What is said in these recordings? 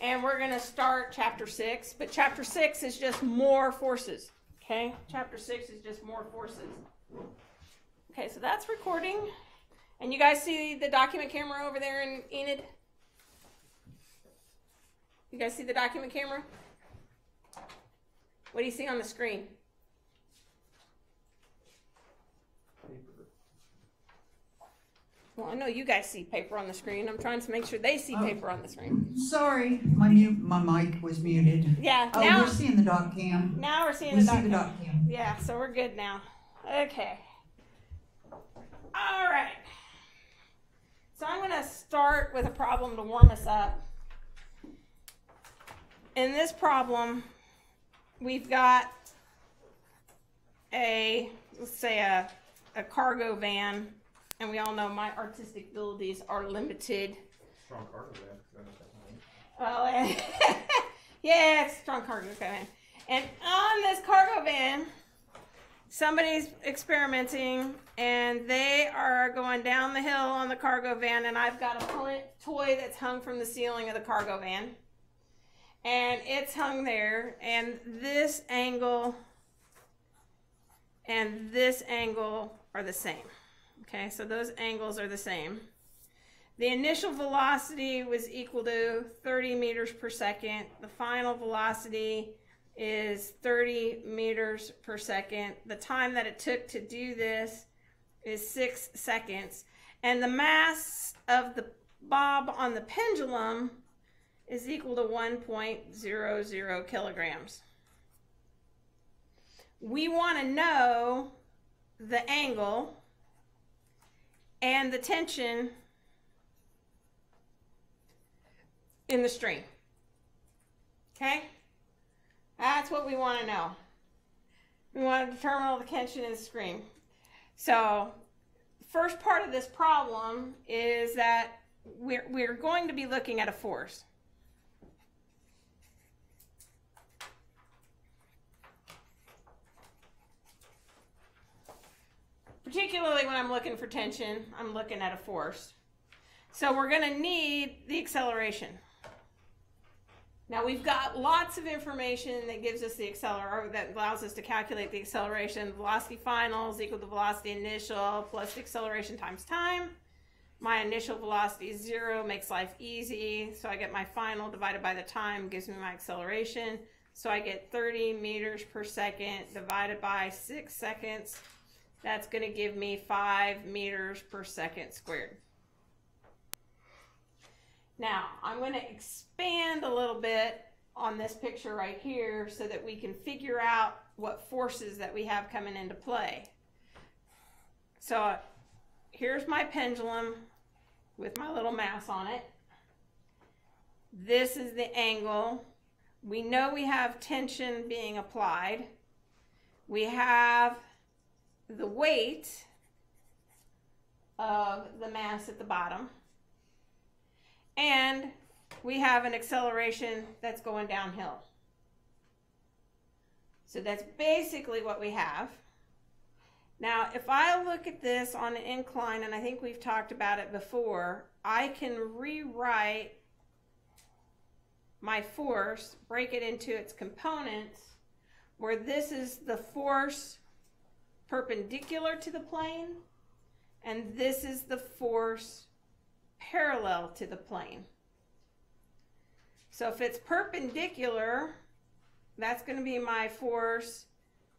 and we're going to start chapter 6. But chapter 6 is just more forces. Okay? Chapter 6 is just more forces. Okay, so that's recording. And you guys see the document camera over there in Enid? You guys see the document camera? What do you see on the screen? Well, I know you guys see paper on the screen. I'm trying to make sure they see Oh. paper on the screen. Sorry, my mute, my mic was muted. Yeah, Oh, now we're seeing the dot cam. now we're seeing We the see the document. dot cam. Yeah, so we're good now. Okay. All right. So I'm going to start with a problem to warm us up. In this problem, we've got a, let's say, a, a cargo van, and we all know my artistic abilities are limited. Strong cargo van. 'cause Well, yeah, it's strong cargo van. And on this cargo van, somebody's experimenting and they are going down the hill on the cargo van and I've got a toy that's hung from the ceiling of the cargo van. And it's hung there and this angle and this angle are the same. Okay, so those angles are the same. The initial velocity was equal to 30 meters per second. The final velocity is 30 meters per second. The time that it took to do this is six seconds. And the mass of the bob on the pendulum is equal to 1.00 kilograms. We want to know the angle and the tension in the string. Okay? That's what we want to know. We want to determine all the tension in the string. So, first part of this problem is that we're, we're going to be looking at a force. Particularly when I'm looking for tension, I'm looking at a force. So we're going to need the acceleration. Now we've got lots of information that gives us the accelerator that allows us to calculate the acceleration. Velocity final is equal to velocity initial plus the acceleration times time. My initial velocity is zero, makes life easy. So I get my final divided by the time gives me my acceleration. So I get 30 meters per second divided by six seconds. That's going to give me five meters per second squared. Now, I'm going to expand a little bit on this picture right here so that we can figure out what forces that we have coming into play. So uh, here's my pendulum with my little mass on it. This is the angle. We know we have tension being applied. We have the weight of the mass at the bottom and we have an acceleration that's going downhill. So that's basically what we have. Now, if I look at this on an incline, and I think we've talked about it before, I can rewrite my force, break it into its components, where this is the force perpendicular to the plane, and this is the force parallel to the plane. So if it's perpendicular, that's going to be my force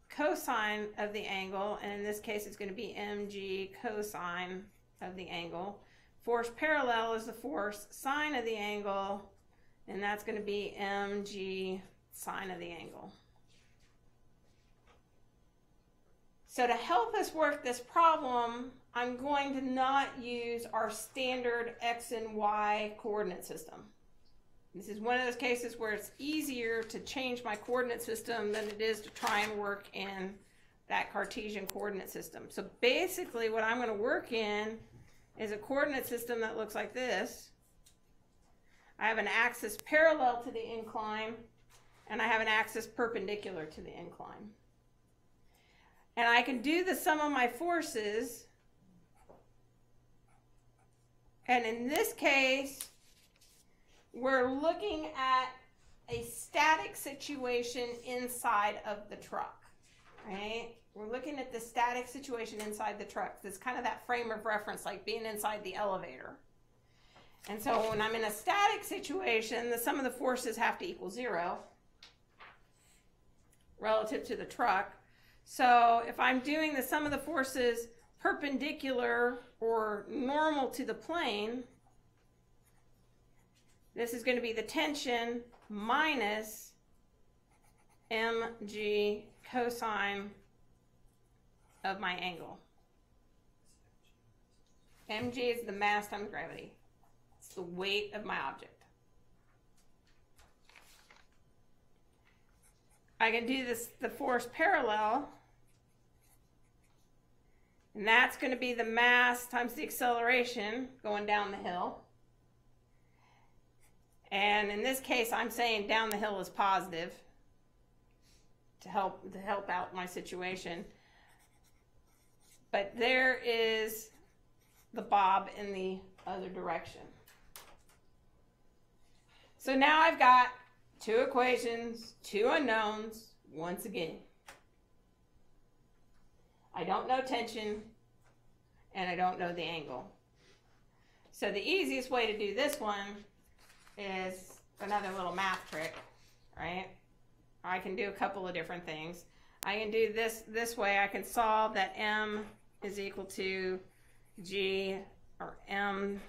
cosine of the angle, and in this case it's going to be mg cosine of the angle. Force parallel is the force sine of the angle, and that's going to be mg sine of the angle. So to help us work this problem, I'm going to not use our standard X and Y coordinate system. This is one of those cases where it's easier to change my coordinate system than it is to try and work in that Cartesian coordinate system. So basically what I'm going to work in is a coordinate system that looks like this. I have an axis parallel to the incline, and I have an axis perpendicular to the incline. And I can do the sum of my forces. And in this case, we're looking at a static situation inside of the truck, right? We're looking at the static situation inside the truck. It's kind of that frame of reference, like being inside the elevator. And so when I'm in a static situation, the sum of the forces have to equal zero relative to the truck. So if I'm doing the sum of the forces perpendicular or normal to the plane, this is going to be the tension minus mg cosine of my angle. mg is the mass times gravity. It's the weight of my object. I can do this the force parallel and that's going to be the mass times the acceleration going down the hill. And in this case, I'm saying down the hill is positive to help to help out my situation. But there is the bob in the other direction. So now I've got two equations, two unknowns, once again. I don't know tension, and I don't know the angle. So the easiest way to do this one is another little math trick, right? I can do a couple of different things. I can do this this way. I can solve that m is equal to g or m.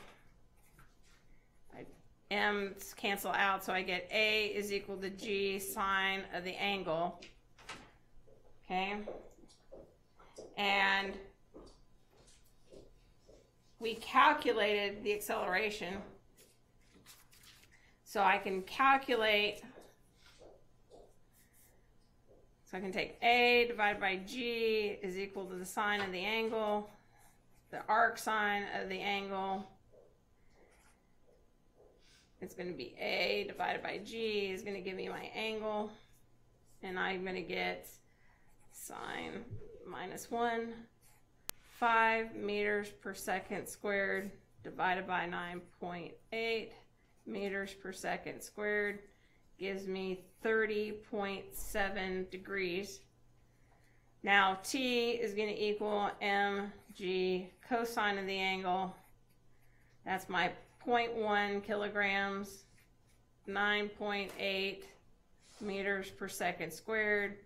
I, m's cancel out, so I get a is equal to g sine of the angle. Okay and we calculated the acceleration. So I can calculate, so I can take A divided by G is equal to the sine of the angle, the arc sine of the angle. It's going to be A divided by G is going to give me my angle, and I'm going to get sine minus 1, 5 meters per second squared divided by 9.8 meters per second squared gives me 30.7 degrees. Now T is going to equal mg cosine of the angle. That's my 0.1 kilograms, 9.8 meters per second squared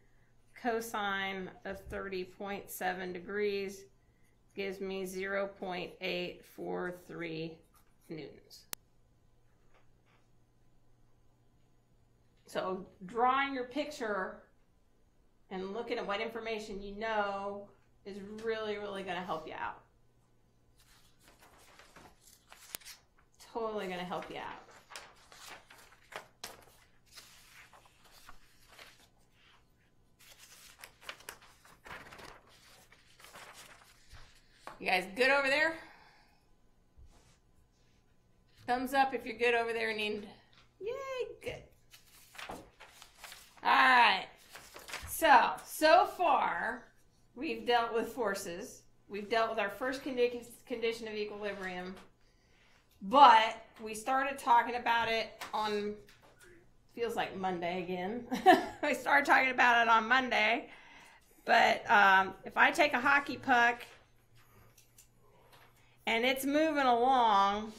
cosine of 30.7 degrees gives me 0.843 newtons. So drawing your picture and looking at what information you know is really, really going to help you out. Totally going to help you out. You guys good over there? Thumbs up if you're good over there in Enid. Yay, good. All right. So, so far, we've dealt with forces. We've dealt with our first condi- condition of equilibrium. But we started talking about it on, feels like Monday again. we started talking about it on Monday. But um, if I take a hockey puck and it's moving along,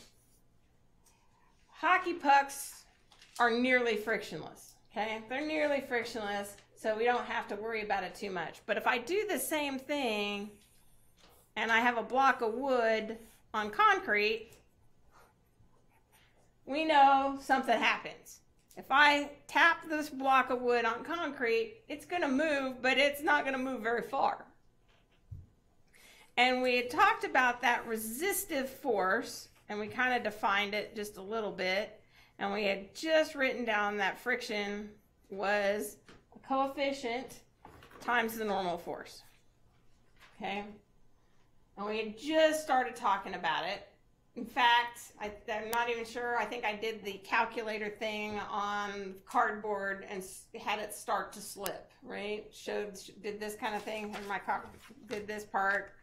hockey pucks are nearly frictionless. Okay, they're nearly frictionless, so we don't have to worry about it too much. But if I do the same thing and I have a block of wood on concrete, we know something happens. If I tap this block of wood on concrete, it's going to move, but it's not going to move very far. And we had talked about that resistive force, and we kind of defined it just a little bit. And we had just written down that friction was a coefficient times the normal force. Okay? And we had just started talking about it. In fact, I, am not even sure. I think I did the calculator thing on cardboard and had it start to slip, right? Showed, did this kind of thing, and my did this part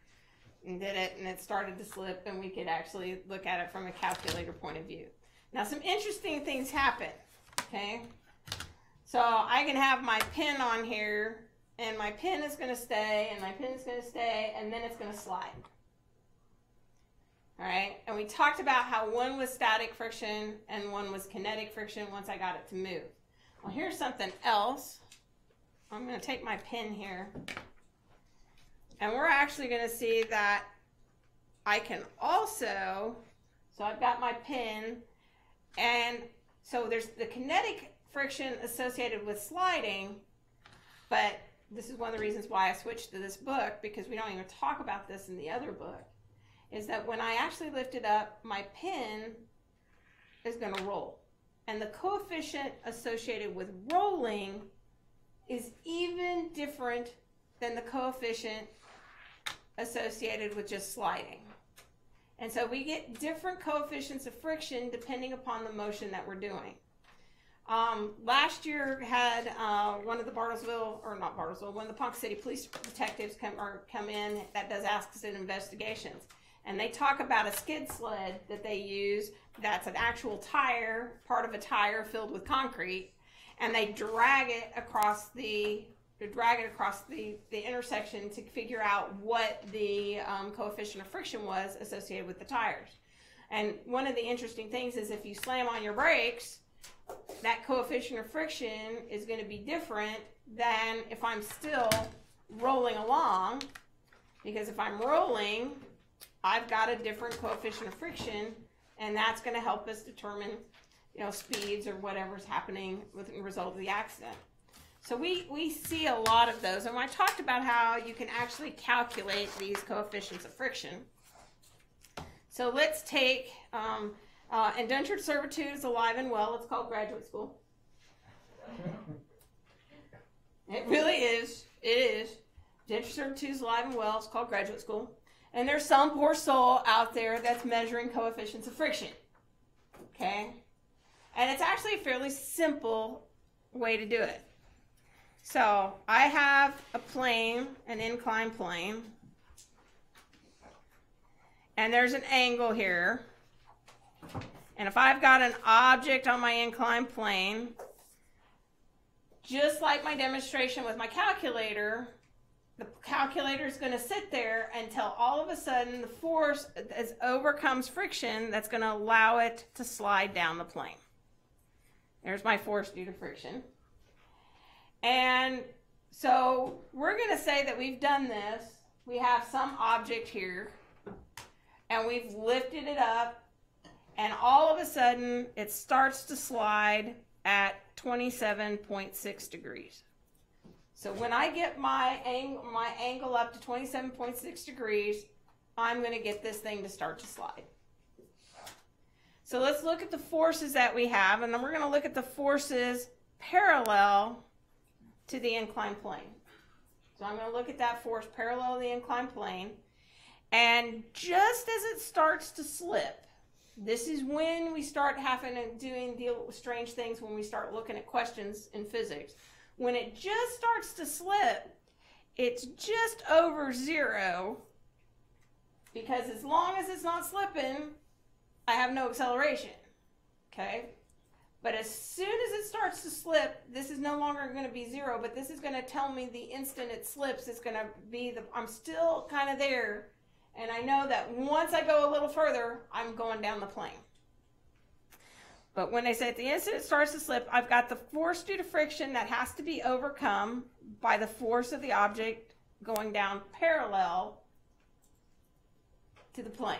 and did it and it started to slip and we could actually look at it from a calculator point of view. Now, some interesting things happen. Okay. So I can have my pin on here, and my pin is going to stay, and my pin is going to stay, and then it's going to slide. All right. And we talked about how one was static friction and one was kinetic friction once I got it to move. Well, here's something else. I'm going to take my pin here. And we're actually going to see that I can also, so I've got my pin, and so there's the kinetic friction associated with sliding, but this is one of the reasons why I switched to this book because we don't even talk about this in the other book. Is that when I actually lift it up, my pin is going to roll. And the coefficient associated with rolling is even different than the coefficient associated with just sliding. And so we get different coefficients of friction depending upon the motion that we're doing. Um, last year had uh, one of the Bartlesville, or not Bartlesville, one of the Ponca City police detectives come or come in that does accident investigations, and they talk about a skid sled that they use. That's an actual tire, part of a tire filled with concrete, and they drag it across the to drag it across the, the intersection to figure out what the um, coefficient of friction was associated with the tires. And one of the interesting things is if you slam on your brakes, that coefficient of friction is going to be different than if I'm still rolling along. Because if I'm rolling, I've got a different coefficient of friction, and that's going to help us determine, you know, speeds or whatever's happening with the result of the accident. So we, we see a lot of those. And I talked about how you can actually calculate these coefficients of friction. So let's take um, uh, indentured servitude is alive and well. It's called graduate school. It really is. It is. Indentured servitude is alive and well. It's called graduate school. And there's some poor soul out there that's measuring coefficients of friction. Okay? And it's actually a fairly simple way to do it. So I have a plane, an inclined plane, and there's an angle here. And if I've got an object on my inclined plane, just like my demonstration with my calculator, the calculator is going to sit there until all of a sudden the force is, overcomes friction that's going to allow it to slide down the plane. There's my force due to friction. And so we're going to say that we've done this. We have some object here, and we've lifted it up, and all of a sudden it starts to slide at 27.6 degrees. So when I get my, ang- my angle up to 27.6 degrees, I'm going to get this thing to start to slide. So let's look at the forces that we have, and then we're going to look at the forces parallel to the inclined plane. So I'm going to look at that force parallel to the inclined plane. And just as it starts to slip, this is when we start having to doing deal with strange things when we start looking at questions in physics. When it just starts to slip, it's just over zero because as long as it's not slipping, I have no acceleration. Okay? But as soon as it starts to slip, this is no longer going to be zero, but this is going to tell me the instant it slips, it's going to be the, I'm still kind of there. And I know that once I go a little further, I'm going down the plane. But when I say at the instant it starts to slip, I've got the force due to friction that has to be overcome by the force of the object going down parallel to the plane.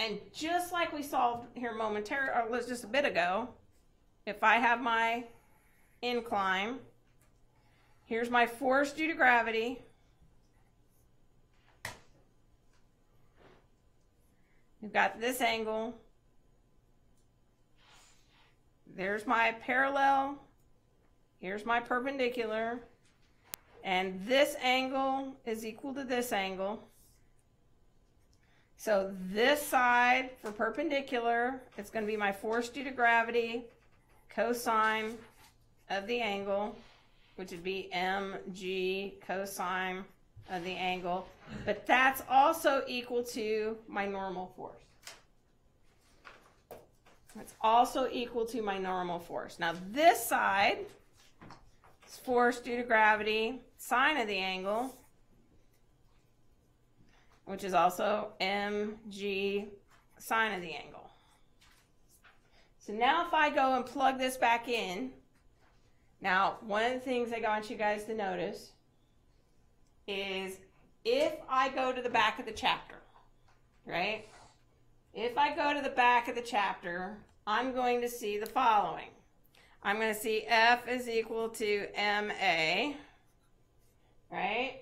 And just like we solved here momentarily, or uh, just a bit ago, if I have my incline, here's my force due to gravity. We've got this angle. There's my parallel. Here's my perpendicular. And this angle is equal to this angle. So this side for perpendicular, it's going to be my force due to gravity cosine of the angle, which would be mg cosine of the angle, but that's also equal to my normal force. It's also equal to my normal force. Now this side is force due to gravity, sine of the angle, which is also mg sine of the angle. So now if I go and plug this back in, now one of the things I want you guys to notice is if I go to the back of the chapter, right? If I go to the back of the chapter, I'm going to see the following. I'm going to see F is equal to MA, right?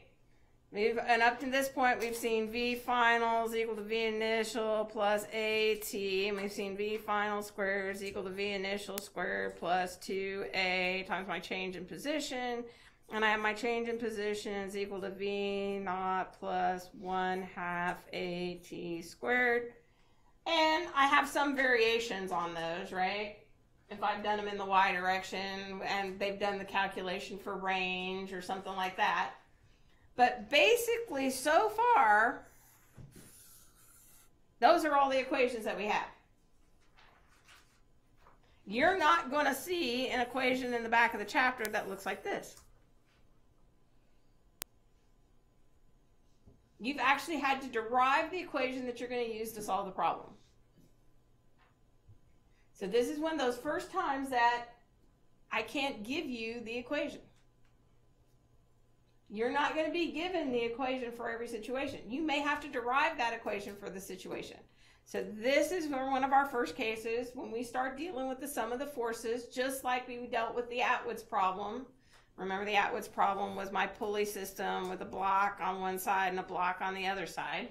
We've, and up to this point, we've seen V final is equal to V initial plus AT, and we've seen V final squared is equal to V initial squared plus 2A times my change in position. And I have my change in position is equal to V naught plus 1 half AT squared. And I have some variations on those, right? If I've done them in the y direction and they've done the calculation for range or something like that. But basically, so far, those are all the equations that we have. You're not going to see an equation in the back of the chapter that looks like this. You've actually had to derive the equation that you're going to use to solve the problem. So this is one of those first times that I can't give you the equation. You're not going to be given the equation for every situation. You may have to derive that equation for the situation. So this is one of our first cases when we start dealing with the sum of the forces, just like we dealt with the Atwood's problem. Remember the Atwood's problem was my pulley system with a block on one side and a block on the other side.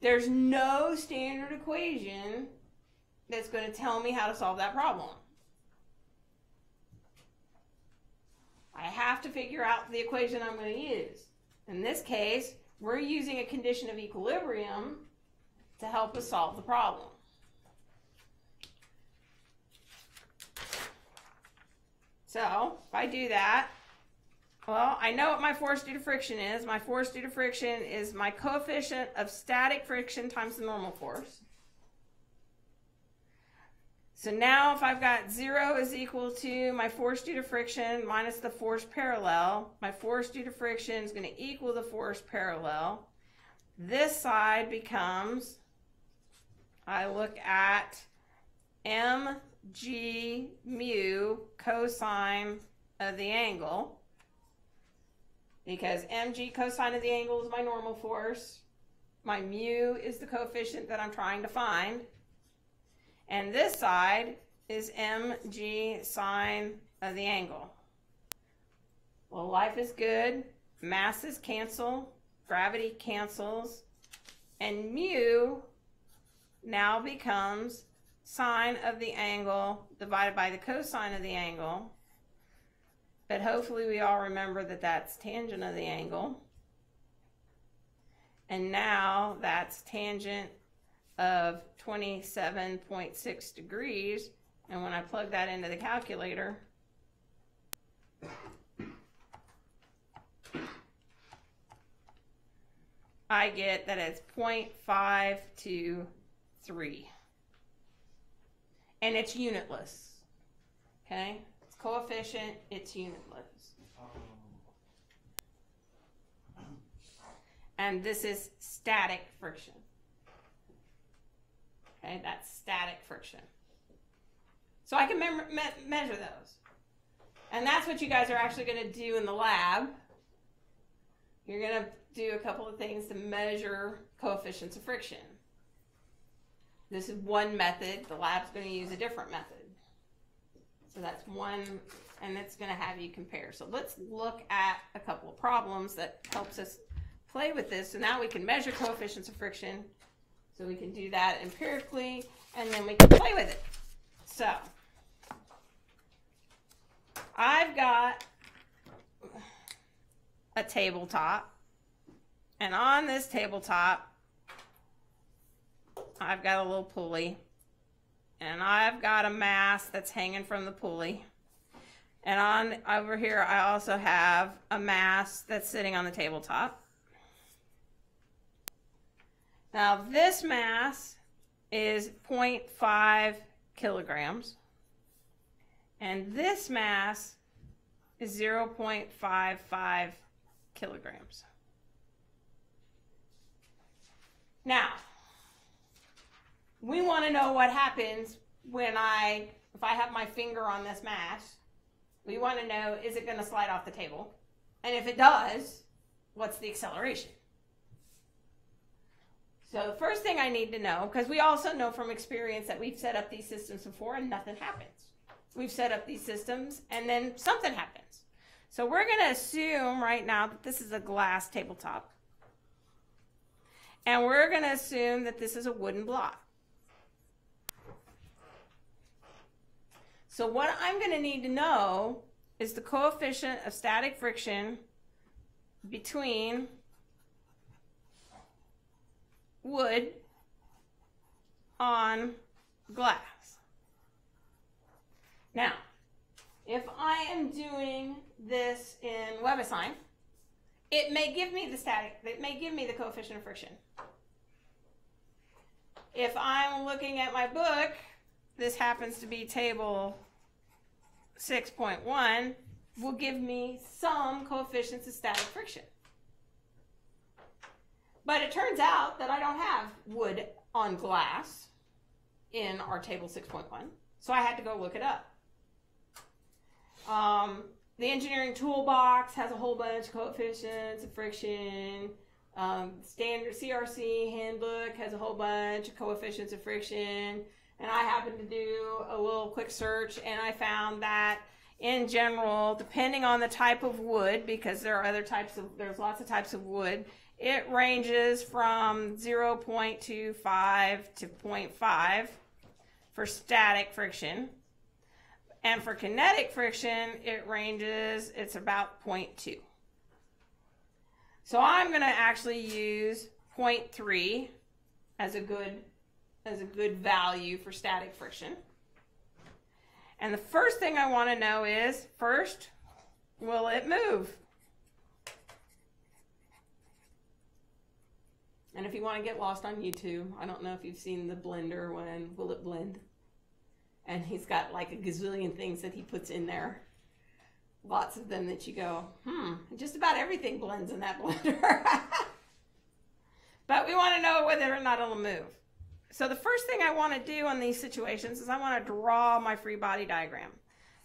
There's no standard equation that's going to tell me how to solve that problem. I have to figure out the equation I'm going to use. In this case, we're using a condition of equilibrium to help us solve the problem. So, if I do that, well, I know what my force due to friction is. My force due to friction is my coefficient of static friction times the normal force. So now if I've got zero is equal to my force due to friction minus the force parallel, my force due to friction is going to equal the force parallel. This side becomes, I look at mg mu cosine of the angle because mg cosine of the angle is my normal force. My mu is the coefficient that I'm trying to find. And this side is mg sine of the angle. Well, life is good. Masses cancel. Gravity cancels. And mu now becomes sine of the angle divided by the cosine of the angle. But hopefully we all remember that that's tangent of the angle. And now that's tangent of 27.6 degrees. And when I plug that into the calculator, I get that it's 0.523. And it's unitless. Okay? It's coefficient, it's unitless. And this is static friction. Okay, that's static friction. So I can me me measure those. And that's what you guys are actually going to do in the lab. You're going to do a couple of things to measure coefficients of friction. This is one method. The lab's going to use a different method. So that's one, and it's going to have you compare. So let's look at a couple of problems that helps us play with this. So now we can measure coefficients of friction so we can do that empirically and then we can play with it. So I've got a tabletop and on this tabletop I've got a little pulley and I've got a mass that's hanging from the pulley. And on over here, I also have a mass that's sitting on the tabletop. Now this mass is 0.5 kilograms. And this mass is 0.55 kilograms. Now, we want to know what happens when I, if I have my finger on this mass. We want to know is it going to slide off the table? And if it does, what's the acceleration? So the first thing I need to know, because we also know from experience that we've set up these systems before and nothing happens. We've set up these systems and then something happens. So we're going to assume right now that this is a glass tabletop. And we're going to assume that this is a wooden block. So what I'm going to need to know is the coefficient of static friction between wood on glass. Now, if I am doing this in WebAssign, it may give me the static, it may give me the coefficient of friction. If I'm looking at my book, this happens to be table 6.1, will give me some coefficients of static friction. But it turns out that I don't have wood on glass in our table 6.1, so I had to go look it up. Um, the engineering toolbox has a whole bunch of coefficients of friction. Um, standard CRC handbook has a whole bunch of coefficients of friction. And I happened to do a little quick search and I found that in general, depending on the type of wood, because there are other types of, there's lots of types of wood, it ranges from 0.25 to 0.5 for static friction. And for kinetic friction, it ranges, it's about 0.2. So I'm going to actually use 0.3 as a good as a good value for static friction. And the first thing I want to know is, first, will it move? And if you want to get lost on YouTube, I don't know if you've seen the blender when will it blend? And he's got like a gazillion things that he puts in there. Lots of them that you go, hmm, just about everything blends in that blender. but we want to know whether or not it'll move. So the first thing I want to do on these situations is I want to draw my free body diagram.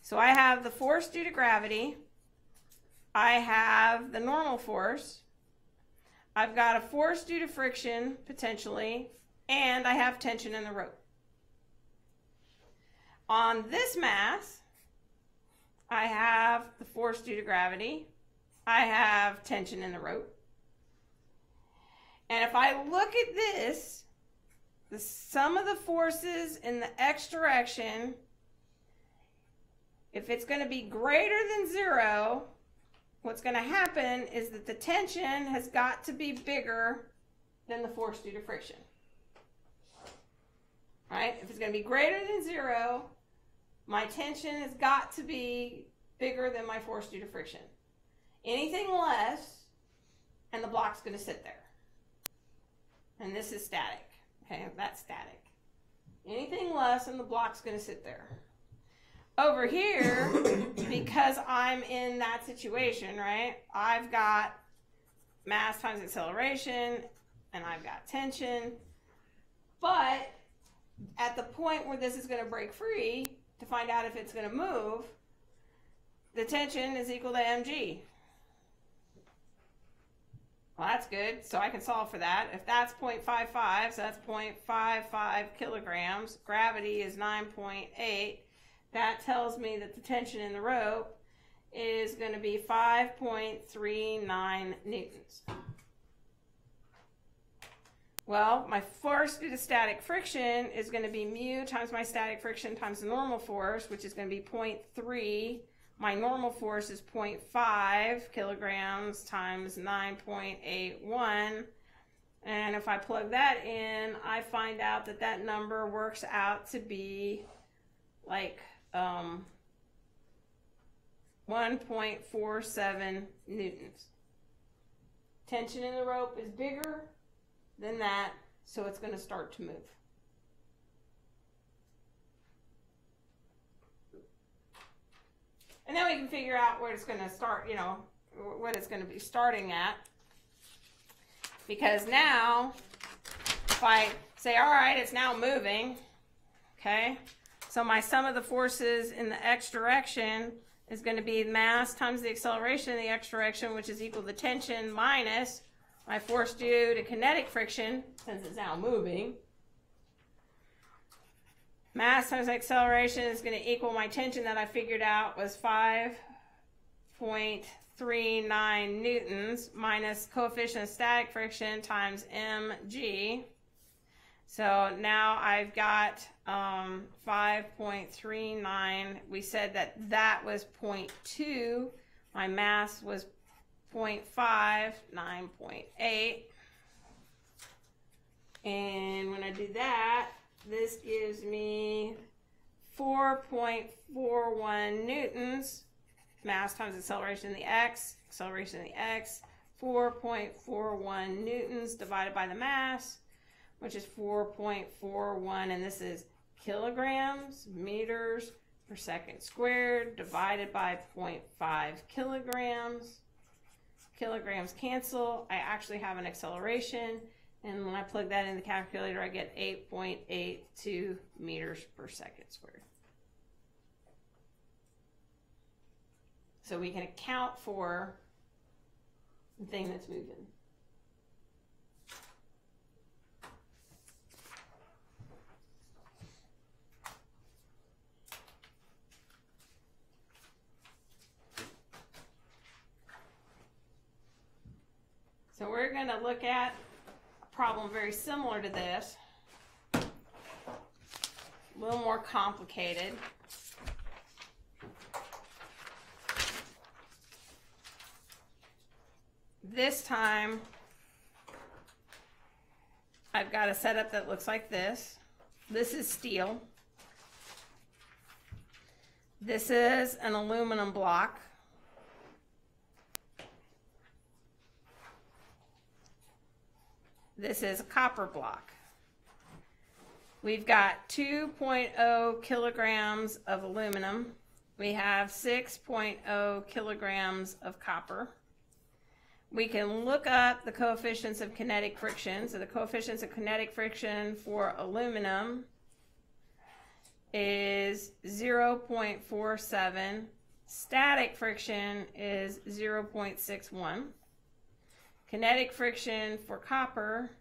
So I have the force due to gravity. I have the normal force. I've got a force due to friction, potentially, and I have tension in the rope. On this mass, I have the force due to gravity. I have tension in the rope. And if I look at this, the sum of the forces in the x direction, if it's going to be greater than zero, what's going to happen is that the tension has got to be bigger than the force due to friction. Right? If it's going to be greater than zero, my tension has got to be bigger than my force due to friction. Anything less, and the block's going to sit there. And this is static. Okay, that's static. Anything less and the block's going to sit there. Over here, because I'm in that situation, right, I've got mass times acceleration and I've got tension. But at the point where this is going to break free, to find out if it's going to move, the tension is equal to mg. Well, that's good. So I can solve for that. If that's 0.55, so that's 0.55 kilograms. Gravity is 9.8. That tells me that the tension in the rope is going to be 5.39 newtons. Well, my force due to static friction is going to be mu times my static friction times the normal force, which is going to be 0.3 my normal force is 0.5 kilograms times 9.81. And if I plug that in, I find out that that number works out to be like um, 1.47 newtons. Tension in the rope is bigger than that, so it's going to start to move. And then we can figure out where it's going to start, you know, what it's going to be starting at. Because now, if I say, all right, it's now moving, okay, so my sum of the forces in the x direction is going to be mass times the acceleration in the x direction, which is equal to tension minus my force due to kinetic friction, since it's now moving. Mass times acceleration is going to equal my tension that I figured out was 5.39 newtons minus coefficient of static friction times mg. So now I've got um, 5.39. We said that that was 0.2. My mass was 0.5, 9.8. And when I do that, this gives me 4.41 newtons, mass times acceleration in the x, acceleration in the x, 4.41 newtons divided by the mass, which is 4.41, and this is kilograms, meters per second squared, divided by 0.5 kilograms. Kilograms cancel. I actually have an acceleration. And when I plug that in the calculator, I get 8.82 meters per second squared. So we can account for the thing that's moving. So we're going to look at a problem very similar to this, a little more complicated. This time, I've got a setup that looks like this. This is steel. This is an aluminum block. This is a copper block. We've got 2.0 kilograms of aluminum. We have 6.0 kilograms of copper. We can look up the coefficients of kinetic friction. So the coefficients of kinetic friction for aluminum is 0.47. Static friction is 0.61. Kinetic friction for copper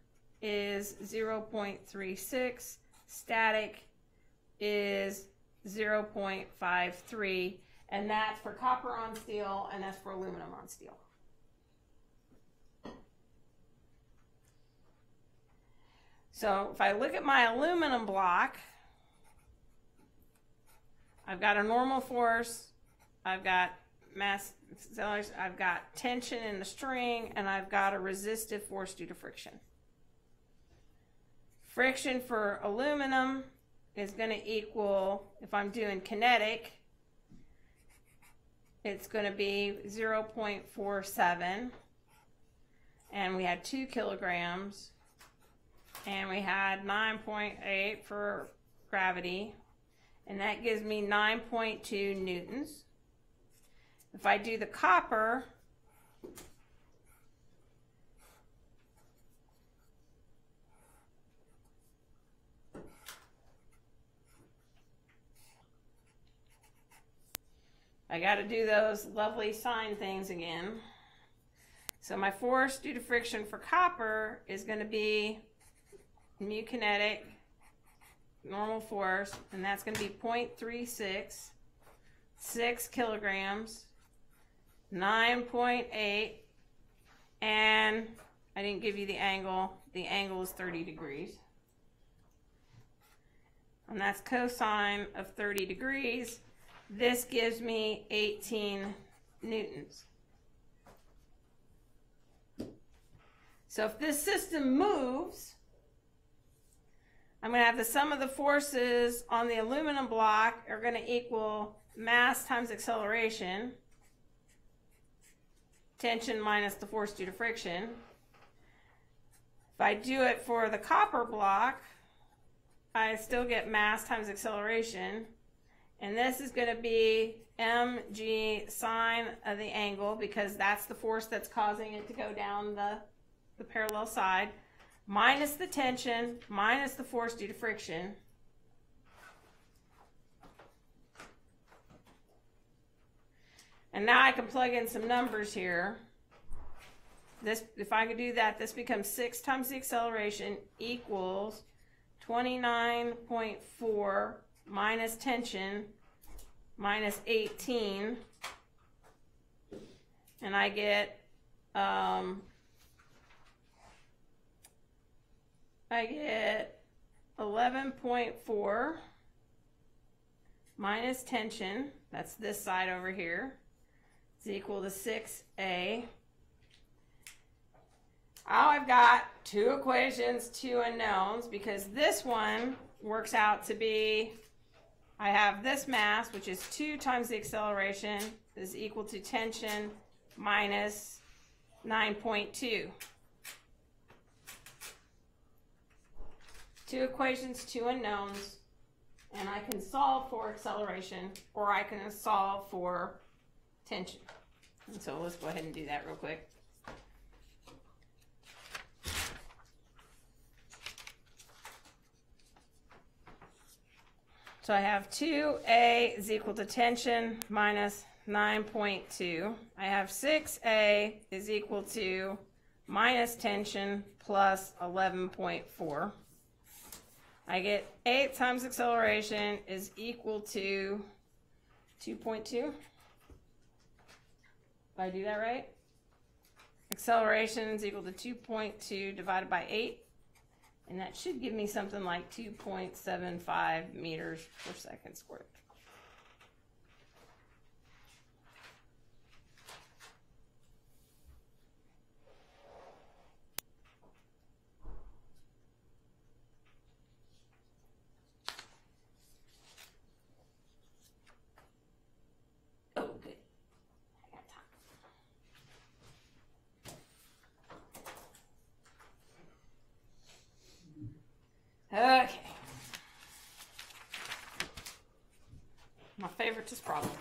is 0.36. Static is 0.53. And that's for copper on steel, and that's for aluminum on steel. So if I look at my aluminum block, I've got a normal force, I've got mass acceleration, I've got tension in the string, and I've got a resistive force due to friction. Friction for aluminum is going to equal, if I'm doing kinetic, it's going to be 0.47. And we had 2 kilograms. And we had 9.8 for gravity. And that gives me 9.2 newtons. If I do the copper, I got to do those lovely sine things again. So my force due to friction for copper is going to be mu kinetic, normal force, and that's going to be 0.36, 6 kilograms, 9.8, and I didn't give you the angle. The angle is 30 degrees. And that's cosine of 30 degrees. This gives me 18 newtons. So if this system moves, I'm going to have the sum of the forces on the aluminum block are going to equal mass times acceleration, tension minus the force due to friction. If I do it for the copper block, I still get mass times acceleration. And this is going to be mg sine of the angle because that's the force that's causing it to go down the, the parallel side minus the tension minus the force due to friction. And now I can plug in some numbers here. This, if I could do that, this becomes six times the acceleration equals 29.4 minus tension minus 18. And I get, um, I get 11.4 minus tension, that's this side over here, is equal to 6a. Now I've got two equations, two unknowns, because this one works out to be, I have this mass, which is 2 times the acceleration, is equal to tension minus 9.2. Two equations, two unknowns, and I can solve for acceleration, or I can solve for tension. And so let's go ahead and do that real quick. So I have 2a is equal to tension minus 9.2. I have 6a is equal to minus tension plus 11.4. I get 8 times acceleration is equal to 2.2. Did I do that right? Acceleration is equal to 2.2 divided by 8. And that should give me something like 2.75 meters per second squared. Oh, good. I got time. Okay. My favorite is problem.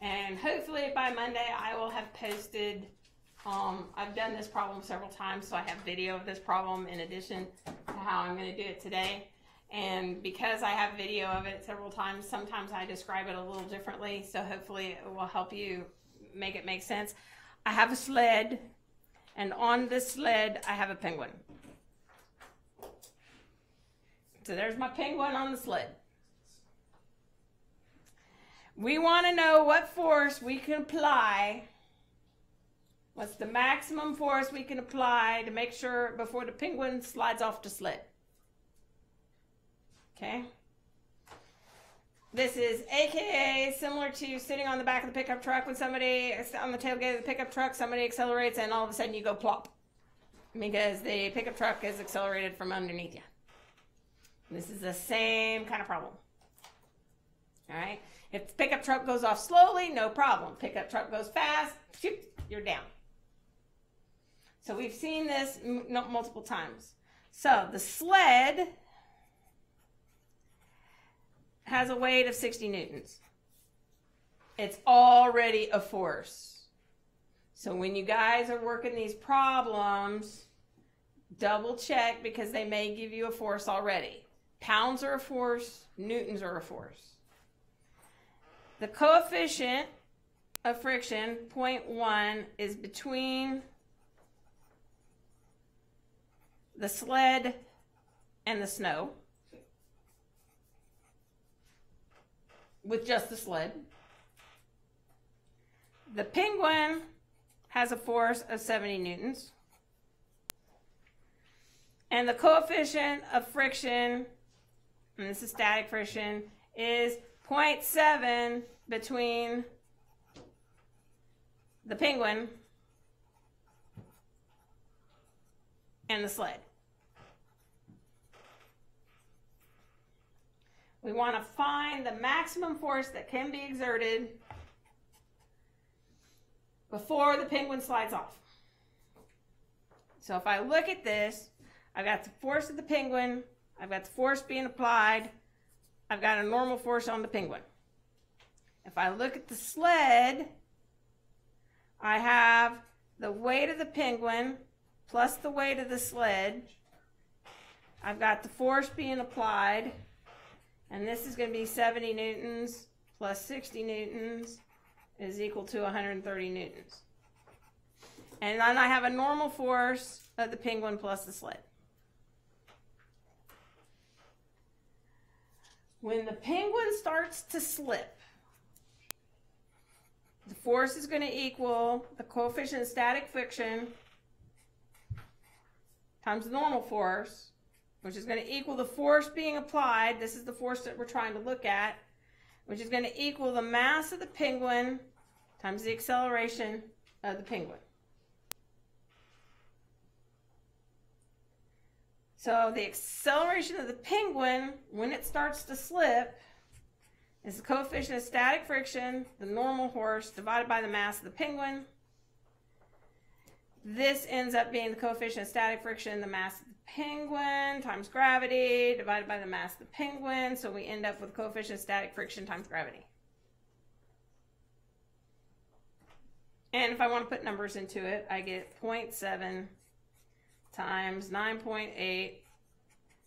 And hopefully by Monday I will um, I've done this problem several times, so I have video of this problem in addition to how I'm going to do it today. And because I have video of it several times, sometimes I describe it a little differently, so hopefully it will help you make it make sense. I have a sled, and on this sled I have a penguin. So there's my penguin on the sled. We want to know what force we can apply. What's the maximum force we can apply to make sure before the penguin slides off the sled? Okay. This is AKA similar to sitting on the back of the pickup truck when somebody on the tailgate of the pickup truck, somebody accelerates and all of a sudden you go plop because the pickup truck is accelerated from underneath you. This is the same kind of problem. All right. If the pickup truck goes off slowly, no problem. Pickup truck goes fast, you're down. So we've seen this multiple times. So the sled has a weight of 60 newtons. It's already a force. So when you guys are working these problems, double check because they may give you a force already. Pounds are a force, newtons are a force. The coefficient of friction, 0.1, is between the sled and the snow with just the sled. The penguin has a force of 70 newtons. And the coefficient of friction, and this is static friction, is 0.7 between the penguin and the sled. We want to find the maximum force that can be exerted before the penguin slides off. So if I look at this, I've got the force of the penguin, I've got the force being applied, I've got a normal force on the penguin. If I look at the sled, I have the weight of the penguin plus the weight of the sled. I've got the force being applied, and this is going to be 70 newtons plus 60 newtons is equal to 130 newtons. And then I have a normal force of the penguin plus the sled. When the penguin starts to slip, the force is going to equal the coefficient of static friction times the normal force, which is going to equal the force being applied. This is the force that we're trying to look at, which is going to equal the mass of the penguin times the acceleration of the penguin. So the acceleration of the penguin when it starts to slip is the coefficient of static friction, the normal force, divided by the mass of the penguin. This ends up being the coefficient of static friction, the mass of the penguin times gravity divided by the mass of the penguin. So we end up with coefficient static friction times gravity. And if I want to put numbers into it, I get 0.7 times 9.8,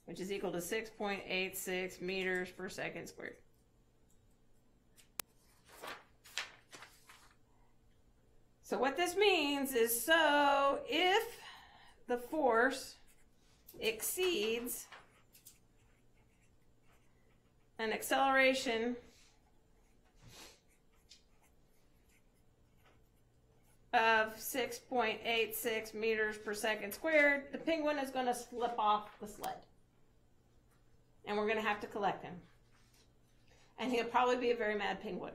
which is equal to 6.86 meters per second squared. So what this means is so if the force exceeds an acceleration of 6.86 meters per second squared, the penguin is going to slip off the sled. And we're going to have to collect him. And he'll probably be a very mad penguin.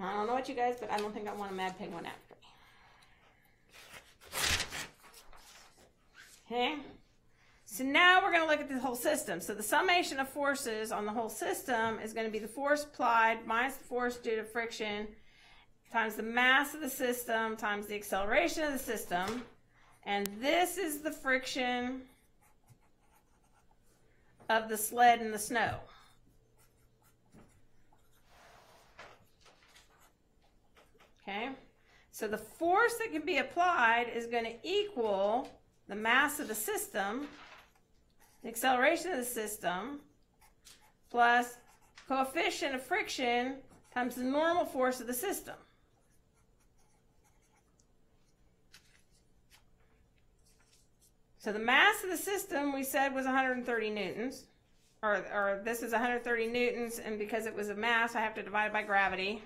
I don't know what you guys, but I don't think I want a mad penguin after Okay? So now we're going to look at the whole system. So the summation of forces on the whole system is going to be the force applied minus the force due to friction times the mass of the system times the acceleration of the system. And this is the friction of the sled in the snow. Okay, so the force that can be applied is going to equal the mass of the system, the acceleration of the system, plus coefficient of friction times the normal force of the system. So the mass of the system we said was 130 newtons, or, or this is 130 newtons, and because it was a mass, I have to divide by gravity.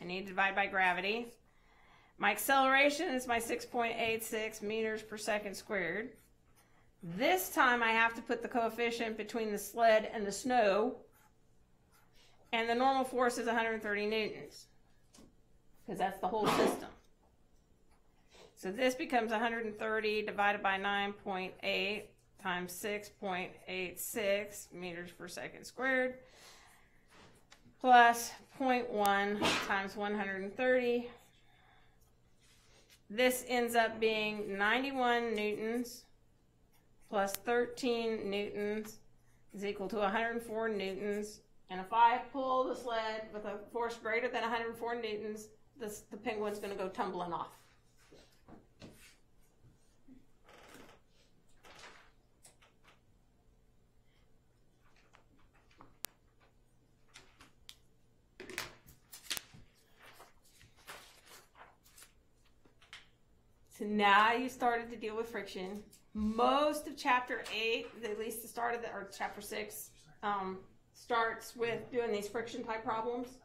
I need to divide by gravity. My acceleration is my 6.86 meters per second squared. This time I have to put the coefficient between the sled and the snow, and the normal force is 130 newtons, because that's the whole system. So this becomes 130 divided by 9.8 times 6.86 meters per second squared plus 0.1 times 130. This ends up being 91 newtons plus 13 newtons is equal to 104 newtons. And if I pull the sled with a force greater than 104 newtons, this, the penguin's going to go tumbling off. Now you started to deal with friction. Most of chapter eight, at least the start of the, or chapter six, um, starts with doing these friction type problems.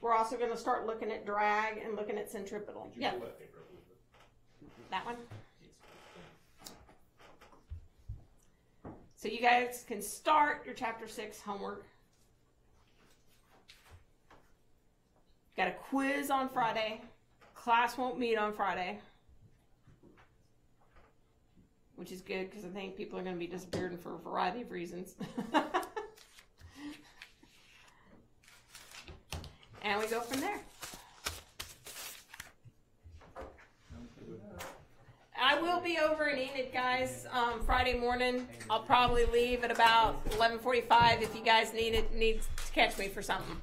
We're also going to start looking at drag and looking at centripetal. Yeah. That one. So you guys can start your chapter six homework. Got a quiz on Friday. Class won't meet on Friday which is good because I think people are going to be disappearing for a variety of reasons. and we go from there. I will be over in Enid, guys, um, Friday morning. I'll probably leave at about 11:45 if you guys need it need to catch me for something.